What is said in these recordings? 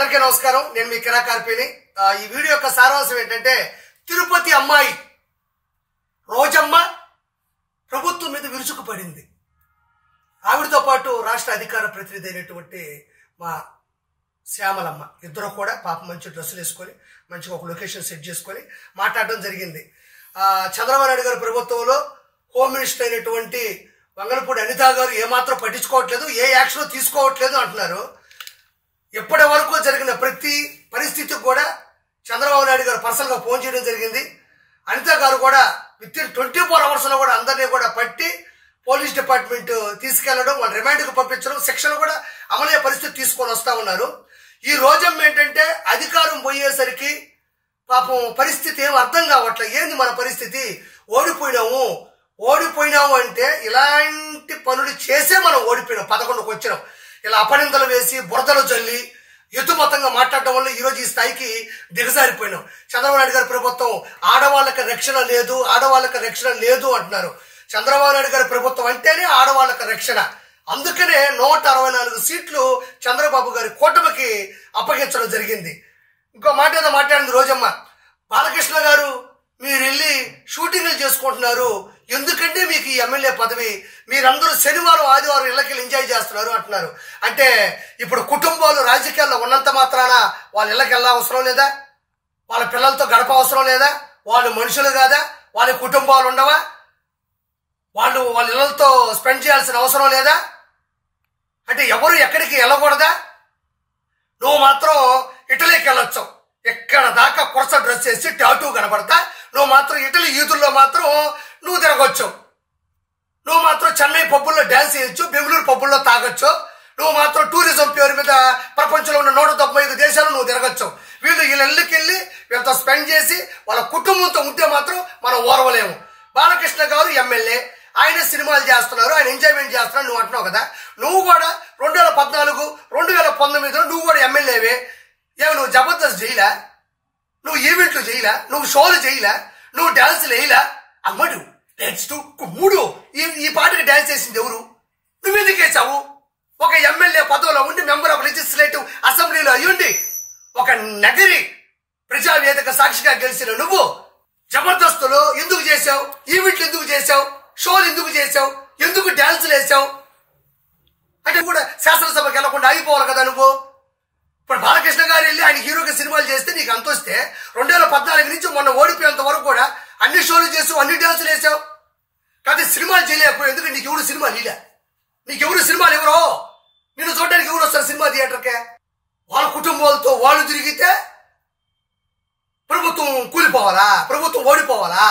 అందరికీ నమస్కారం. నేను మీ కిరా కార్పిని. ఈ వీడియో యొక్క సారాంశం ఏంటంటే తిరుపతి అమ్మాయి రోజమ్మ ప్రభుత్వం మీద విరుచుకుపడింది. ఆవిడతో పాటు రాష్ట్ర అధికార ప్రతినిధి అయినటువంటి మా శ్యామలమ్మ. ఇద్దరు కూడా పాప మంచి డ్రెస్సులు వేసుకొని మంచిగా ఒక లొకేషన్ సెట్ చేసుకొని మాట్లాడడం జరిగింది. చంద్రబాబు నాయుడు గారి ప్రభుత్వంలో హోమ్ మినిస్టర్ అయినటువంటి వంగలపూడి అనితా గారు ఏమాత్రం పట్టించుకోవట్లేదు ఏ యాక్షన్ తీసుకోవట్లేదు అంటున్నారు. ఇప్పటి వరకు జరిగిన ప్రతి పరిస్థితికి కూడా చంద్రబాబు నాయుడు గారు పర్సనల్గా ఫోన్ చేయడం జరిగింది. అనిత గారు కూడా విత్ ఇన్ ట్వంటీ ఫోర్ అవర్స్లో కూడా అందరినీ కూడా పట్టి పోలీస్ డిపార్ట్మెంట్ తీసుకెళ్ళడం వాళ్ళు రిమాండ్కి పంపించడం శిక్షలు కూడా అమలయ్యే పరిస్థితి తీసుకొని వస్తా ఉన్నారు. ఈ రోజం ఏంటంటే అధికారం పోయేసరికి పాపం పరిస్థితి ఏం అర్థం కావట్లే. ఏంది మన పరిస్థితి? ఓడిపోయినాము. ఓడిపోయినాము అంటే ఇలాంటి పనులు చేసే మనం ఓడిపోయినాం. పదకొండుకు వచ్చినాం. ఇలా అపనిందలు వేసి బురదలు జల్లి ఎత్తుమతంగా మాట్లాడడం వల్ల ఈరోజు ఈ స్థాయికి దిగజారిపోయినాం. చంద్రబాబు నాయుడు గారి ప్రభుత్వం ఆడవాళ్ళకి రక్షణ లేదు ఆడవాళ్ళకి రక్షణ లేదు అంటున్నారు. చంద్రబాబు నాయుడు గారి ప్రభుత్వం అంటేనే ఆడవాళ్ళకి రక్షణ. అందుకనే నూట అరవై నాలుగు సీట్లు చంద్రబాబు గారి కూటమికి అప్పగించడం జరిగింది. ఇంకో మాట ఏదో మాట్లాడింది రోజమ్మ. బాలకృష్ణ గారు మీరు వెళ్ళి షూటింగ్లు చేసుకుంటున్నారు. ఎందుకంటే మీకు ఈ ఎమ్మెల్యే పదవి మీరందరూ శనివారం ఆదివారం ఇళ్ళకెళ్ళి ఎంజాయ్ చేస్తున్నారు అంటున్నారు. అంటే ఇప్పుడు కుటుంబాలు రాజకీయాల్లో ఉన్నంత మాత్రాన వాళ్ళ ఇళ్ళకి అవసరం లేదా? వాళ్ళ పిల్లలతో గడప అవసరం లేదా? వాళ్ళు మనుషులు కాదా? వాళ్ళ కుటుంబాలు ఉండవా? వాళ్ళు వాళ్ళ ఇళ్ళతో స్పెండ్ చేయాల్సిన అవసరం లేదా? అంటే ఎవరు ఎక్కడికి వెళ్ళకూడదా? నువ్వు మాత్రం ఇటలీకి వెళ్ళొచ్చు. ఎక్కడ దాకా కొరస డ్రెస్ చేసి టాటూ కనబడతా నువ్వు మాత్రం ఇటలీ ఈదుల్లో మాత్రం నువ్వు తిరగొచ్చు నువ్వు మాత్రం చెన్నై పబ్బుల్లో డ్యాన్స్ చేయొచ్చు బెంగళూరు పబ్బుల్లో తాగొచ్చు. నువ్వు మాత్రం టూరిజం పేరు మీద ప్రపంచంలో ఉన్న నూట తొంభై ఐదు దేశాలు నువ్వు తిరగొచ్చు. వీళ్ళు వీళ్ళ వెళ్ళి వీళ్ళతో స్పెండ్ చేసి వాళ్ళ కుటుంబంతో ఉంటే మాత్రం మనం ఓర్వలేము. బాలకృష్ణ గారు ఎమ్మెల్యే. ఆయన సినిమాలు చేస్తున్నారు ఆయన ఎంజాయ్మెంట్ చేస్తున్నారు నువ్వు అంటున్నావు కదా. నువ్వు కూడా రెండు వేల పద్నాలుగు రెండు వేల పంతొమ్మిదిలో నువ్వు కూడా ఎమ్మెల్యేవే. ఏమి నువ్వు జబర్దస్త్ చేయలే? నువ్వు ఈవెంట్లు చేయలా? నువ్వు షోలు చేయలా? నువ్వు డ్యాన్సులు వేయలా? అమ్మడు. నెక్స్ట్ టు మూడు. ఈ ఈ పాటకి డాన్స్ చేసింది ఎవరు? నువ్వెందుకు వేసావు ఒక ఎమ్మెల్యే పదవిలో ఉండి మెంబర్ ఆఫ్ లెజిస్లేటివ్ అసెంబ్లీలో అయ్యుండి ఒక నగరి ప్రజావేదిక సాక్షిగా గెలిచిన నువ్వు జబర్దస్తులు ఎందుకు చేసావు ఈవెంట్లు ఎందుకు చేసావు షోలు ఎందుకు చేసావు ఎందుకు డాన్సులు వేసావు అంటే కూడా శాసనసభకి వెళ్ళకుండా అయిపోవాలి కదా నువ్వు? ఇప్పుడు బాలకృష్ణ గారు వెళ్ళి ఆయన హీరోగా సినిమాలు చేస్తే నీకు అంత వస్తే రెండు వేల పద్నాలుగు నుంచి మొన్న ఓడిపోయేంత వరకు కూడా అన్ని షోలు చేసావు అన్ని డాన్సులు వేసావు కానీ సినిమాలు చేయలేకపోయావు ఎందుకంటే నీకు ఎవరు సినిమా నీలే? నీకు సినిమాలు ఎవరో? నిన్ను చూడడానికి ఎవరు వస్తారు సినిమా థియేటర్కే? వాళ్ళ కుటుంబాలతో వాళ్ళు తిరిగితే ప్రభుత్వం కూలిపోవాలా? ప్రభుత్వం ఓడిపోవాలా?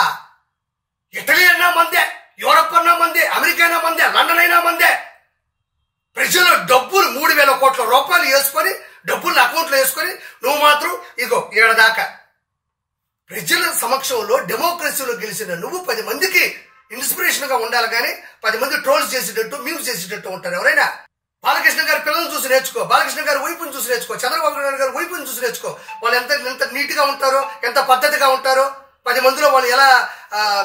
ఇటలీ అన్నా మందే యూరప్ అన్నా మందే అమెరికా అయినా మందే లండన్ అయినా మందే. ప్రజలు డబ్బులు మూడు వేల కోట్ల రూపాయలు వేసుకొని డబ్బులు అకౌంట్లో వేసుకొని నువ్వు మాత్రం ఇగో ఏడదాకా ప్రజల సమక్షంలో డెమోక్రసీలో గెలిచిన నువ్వు పది మందికి ఇన్స్పిరేషన్గా ఉండాలి కానీ పది మంది ట్రోల్స్ చేసేటట్టు మీమ్స్ చేసేటట్టు ఉంటారు. ఎవరైనా? బాలకృష్ణ గారి పిల్లలు చూసి నేర్చుకో. బాలకృష్ణ గారి వైపుని చూసి నేర్చుకో. చంద్రబాబు నాయుడు గారి వైపుని చూసి నేర్చుకో. వాళ్ళు ఎంత ఎంత నీట్గా ఉంటారో ఎంత పద్ధతిగా ఉంటారో పది మందిలో వాళ్ళు ఎలా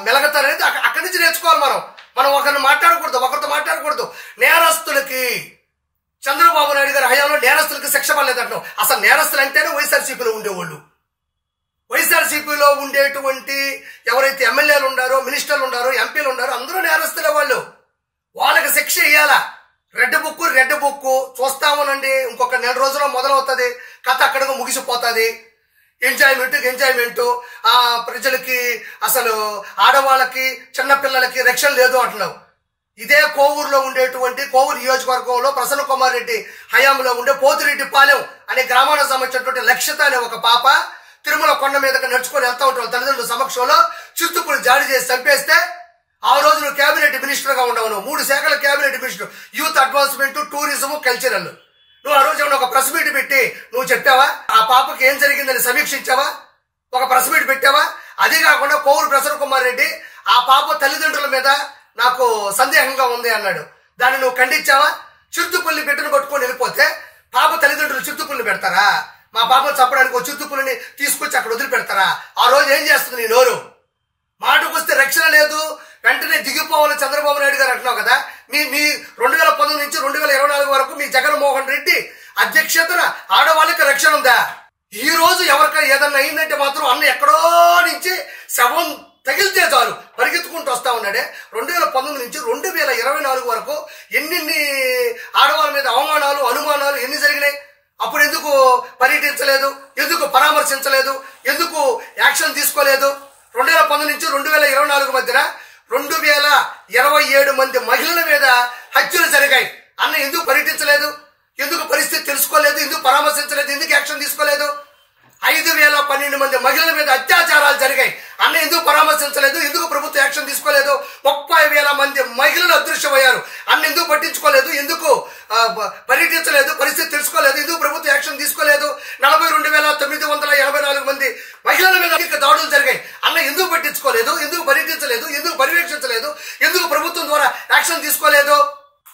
మెలగతారనేది అక్కడి నుంచి నేర్చుకోవాలి మనం. మనం ఒకరిని మాట్లాడకూడదు ఒకరితో మాట్లాడకూడదు. నేరస్తులకి చంద్రబాబు నాయుడు గారి హయాంలో నేరస్తులకి శిక్ష పడలేదంటాం అసలు నేరస్తులు అంటేనే వైఎస్ఆర్సీపీలో ఉండేవాళ్ళు. వైఎస్ఆర్సీపీలో ఉండేటువంటి ఎవరైతే ఎమ్మెల్యేలు ఉండారో మినిస్టర్లు ఉండారో ఎంపీలు ఉండారో అందరూ నేరస్తులే వాళ్ళు. వాళ్ళకి శిక్ష ఇయ్యాలా? Red book red book. చూస్తామనండి. ఇంకొక నెల రోజుల్లో మొదలవుతుంది. కథ అక్కడికి ముగిసిపోతుంది. ఎంజాయ్మెంట్ ఎంజాయ్మెంట్ ఆ ప్రజలకి అసలు ఆడవాళ్ళకి చిన్నపిల్లలకి రక్షణ లేదు అంటున్నావు. ఇదే కోవూరులో ఉండేటువంటి కోవూరు నియోజకవర్గంలో ప్రసన్న కుమార్ రెడ్డి హయాంలో ఉండే పోతిరెడ్డి పాలెం అనే గ్రామానికి సంబంధించినటువంటి లక్ష్యత అనే ఒక పాప. తిరుమల కొండ మీదకి నడుచుకొని వెళ్తా ఉంటాం తల్లిదండ్రుల సమక్షంలో. చిత్తుకుని జారీ చేసి చంపేస్తే ఆ రోజు నువ్వు కేబినెట్ మినిస్టర్గా ఉండవు. నువ్వు మూడు శాఖల cabinet minister. Youth advancement tourism cultural. నువ్వు ఆ రోజు ఏమన్నా ఒక ప్రెస్ మీట్ పెట్టి నువ్వు చెప్పావా? ఆ పాపకి ఏం జరిగిందని సమీక్షించావా? ఒక ప్రెస్ మీట్ పెట్టావా? అదే కాకుండా కోవూరు ప్రసన్న కుమార్ రెడ్డి ఆ పాప తల్లిదండ్రుల మీద నాకు సందేహంగా ఉంది అన్నాడు. దాన్ని నువ్వు ఖండించావా? చిరుతుపుల్ని బిడ్డను పట్టుకొని వెళ్ళిపోతే పాప తల్లిదండ్రులు చిరుతుపుల్ని పెడతారా? మా పాపను చంపడానికి వచ్చి తుప్పులని తీసుకొచ్చి అక్కడ వదిలిపెడతారా? ఆ రోజు ఏం చేస్తుంది నీ నోరు? మాటకు వస్తే రక్షణ లేదు. వెంటనే దిగిపోవాలి చంద్రబాబు నాయుడు గారు అంటున్నావు కదా? మీ మీ రెండు వేల పంతొమ్మిది నుంచి రెండు వేల ఇరవై నాలుగు వరకు మీ జగన్మోహన్ రెడ్డి అధ్యక్షతన ఆడవాళ్ళకి రక్షణ ఉందా? ఈ రోజు ఎవరికైనా ఏదన్నా అయిందంటే మాత్రం అన్న ఎక్కడో నుంచి శవం తగిలితే చాలు. పరిగెత్తుకుంటూ వస్తా ఉన్నాడే. రెండు వేల పంతొమ్మిది నుంచి రెండు వేల ఇరవై నాలుగు వరకు ఎన్నెన్ని ఆడవాళ్ళ మీద అవమానాలు అనుమానాలు ఎన్ని జరిగినాయి? అప్పుడు ఎందుకు పర్యటించలేదు? ఎందుకు పరామర్శించలేదు? ఎందుకు యాక్షన్ తీసుకోలేదు? రెండు వేల పంతొమ్మిది నుంచి రెండు వేల ఇరవై నాలుగు మధ్యన రెండు వేల ఇరవై ఏడు మంది మహిళల మీద హత్యలు జరిగాయి. అన్న ఎందుకు పర్యటించలేదు? ఎందుకు పరిస్థితి తెలుసుకోలేదు? ఎందుకు పరామర్శించలేదు? ఎందుకు యాక్షన్ తీసుకోలేదు? ఐదు వేల పన్నెండు మంది మహిళల మీద అత్యాచారాలు జరిగాయి. అన్న ఎందుకు పరామర్శించలేదు? ఎందుకు ప్రభుత్వం యాక్షన్ తీసుకోలేదు? ముప్పై వేల మంది మహిళలు అదృశ్యమయ్యారు. అన్న ఎందుకు పట్టించుకోలేదు? ఎందుకు పర్యటించలేదు? పరిస్థితి తెలుసుకోలేదు? ఎందుకు ప్రభుత్వం యాక్షన్ తీసుకోలేదు నలభై రెండు వేల తొమ్మిది వందల ఎనభై నాలుగు మంది మహిళల మీద అనేక దాడులు జరిగాయి అన్న ఎందుకు పట్టించుకోలేదు ఎందుకు పర్యటించలేదు ఎందుకు పర్యవేక్షించలేదు ఎందుకు ప్రభుత్వం ద్వారా యాక్షన్ తీసుకోలేదు.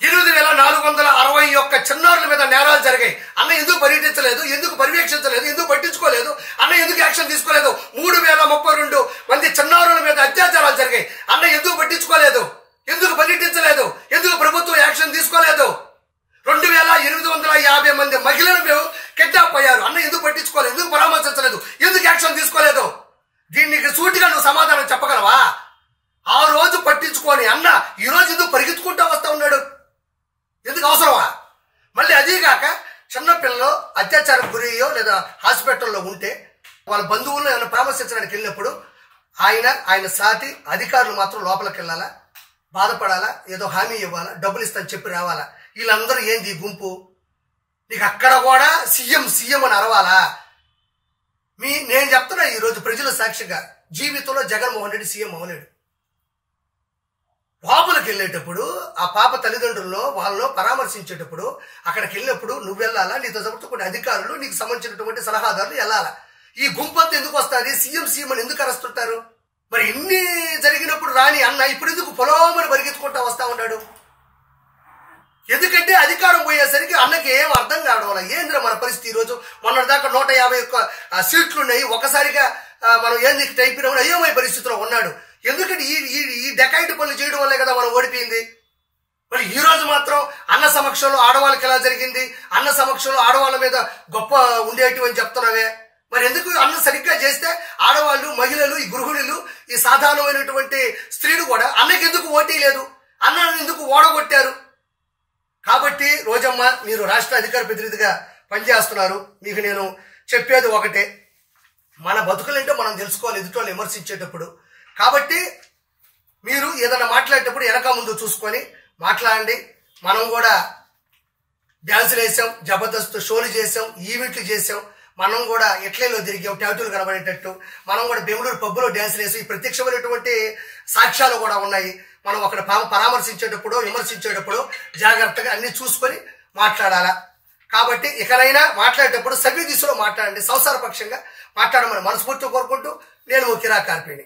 ఎనిమిది వేల నాలుగు వందల అరవై ఒక్క చిన్నారుల మీద నేరాలు జరిగాయి. అన్న ఎందుకు పర్యటించలేదు? ఎందుకు పర్యవేక్షించలేదు? ఎందుకు పట్టించుకోలేదు అన్న ఎందుకు యాక్షన్ తీసుకోలేదు మూడు వేల ముప్పై రెండు మంది చిన్నారుల మీద అత్యాచారాలు జరిగాయి అన్న ఎందుకు పట్టించుకోలేదు ఎందుకు పర్యటించలేదు ఎందుకు ప్రభుత్వం యాక్షన్ తీసుకోలేదు రెండు వేల ఎనిమిది వందల యాభై మంది మహిళలు మేము కిడ్నాప్ అయ్యారు అన్న ఎందుకు పట్టించుకోలేదు ఎందుకు పరామర్శించలేదు ఎందుకు యాక్షన్ తీసుకోలేదు దీనికి సూటిగా నువ్వు సమాధానం చెప్పగలవా ఆ రోజు పట్టించుకొని అన్న ఈ రోజు ఎందుకు పరిగెత్తుకుంటా వస్తా ఉన్నాడు ఎందుకు అవసరమా మళ్ళీ అదీ కాక చిన్నపిల్లలు అత్యాచారం ఏమైనా హాస్పిటల్లో ఉంటే వాళ్ళ బంధువులను ఏమైనా పరామర్శించడానికి వెళ్ళినప్పుడు ఆయన ఆయన సాటి అధికారులు మాత్రం లోపలికి వెళ్ళాలా? బాధపడాలా? ఏదో హామీ ఇవ్వాలా? డబ్బులు ఇస్తాను చెప్పి రావాలా? వీళ్ళందరూ ఏంది గుంపు? నీకు అక్కడ కూడా సీఎం సీఎం అని అరవాలా? మీ నేను చెప్తున్నా ఈరోజు ప్రజల సాక్షిగా జీవితంలో జగన్మోహన్ రెడ్డి సీఎం అవ్వలేడు లోపలికి వెళ్ళేటప్పుడు ఆ పాప తల్లిదండ్రుల్లో వాళ్ళలో పరామర్శించేటప్పుడు అక్కడికి వెళ్ళినప్పుడు నువ్వు వెళ్ళాలా? నీతో సంబంధించిన కొన్ని అధికారులు నీకు సంబంధించినటువంటి సలహాదారులు వెళ్ళాలా? ఈ గుంపంతా ఎందుకు వస్తుంది? సీఎం సీఎం అని ఎందుకు అరెస్తుంటారు మరి ఇన్ని జరిగినప్పుడు రాని అన్న ఇప్పుడు ఎందుకు పొలోమని పరిగెత్తుకుంటా వస్తా ఉన్నాడు? ఎందుకంటే అధికారం పోయేసరికి అన్నకి ఏం అర్థం కావడం వల్ల ఏంద్ర మన పరిస్థితి ఈరోజు రోజు? దాకా నూట యాభై ఒక్క సీట్లు ఉన్నాయి ఒకసారిగా మనం ఏంది టైప్ అయ్యోమయ పరిస్థితిలో ఉన్నాడు. ఎందుకంటే ఈ ఈ ఈ డెకాయిట్ పనులు చేయడం వల్లే కదా మనం ఓడిపోయింది. మరి ఈ రోజు మాత్రం అన్న సమక్షంలో ఆడవాళ్ళకి ఎలా జరిగింది? అన్న సమక్షంలో ఆడవాళ్ళ మీద గొప్ప ఉండేటివి అని చెప్తున్నావే. మరి ఎందుకు అన్న సరిగ్గా చేస్తే ఆడవాళ్ళు మహిళలు ఈ గృహిణులు ఈ సాధారణమైనటువంటి స్త్రీలు కూడా అన్నకి ఎందుకు ఓటీ లేదు? అన్నని ఎందుకు ఓడగొట్టారు? కాబట్టి రోజమ్మ మీరు రాష్ట్ర అధికార ప్రతినిధిగా పనిచేస్తున్నారు. మీకు నేను చెప్పేది ఒకటే. మన బతుకులేంటో మనం తెలుసుకోవాలి ఎదుటి విమర్శించేటప్పుడు. కాబట్టి మీరు ఏదైనా మాట్లాడేటప్పుడు వెనక ముందు చూసుకొని మాట్లాడండి. మనం కూడా డ్యాన్సులు వేసాం జబర్దస్త్ షోలు చేసాం ఈవెంట్లు చేసాం. మనం కూడా ఇట్లేలో తిరిగాం ట్యాటూలు కనబడేటట్టు. మనం కూడా బెంగళూరు పబ్బులో డ్యాన్సులు వేసి. ప్రత్యక్షమైనటువంటి సాక్ష్యాలు కూడా ఉన్నాయి. మనం అక్కడ పరామర్శించేటప్పుడు విమర్శించేటప్పుడు జాగ్రత్తగా అన్ని చూసుకొని మాట్లాడాలా. కాబట్టి ఇకనైనా మాట్లాడేటప్పుడు సభ్య దిశలో మాట్లాడండి. సంసార పక్షంగా మాట్లాడమని మనస్ఫూర్తిగా కోరుకుంటూ నేను కిరా కార్పిణి